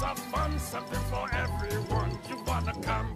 lots of fun, something for everyone. You wanna come